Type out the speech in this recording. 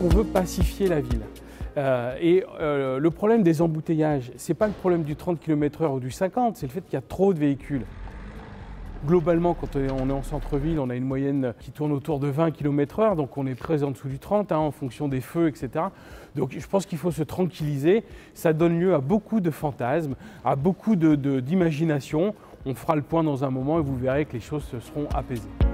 On veut pacifier la ville. Euh, et euh, le problème des embouteillages, ce n'est pas le problème du 30 km/h ou du 50, c'est le fait qu'il y a trop de véhicules. Globalement, quand on est en centre-ville, on a une moyenne qui tourne autour de 20 km/h, donc on est très en dessous du 30 hein, en fonction des feux, etc. Donc je pense qu'il faut se tranquilliser. Ça donne lieu à beaucoup de fantasmes, à beaucoup d'imagination. on fera le point dans un moment et vous verrez que les choses se seront apaisées.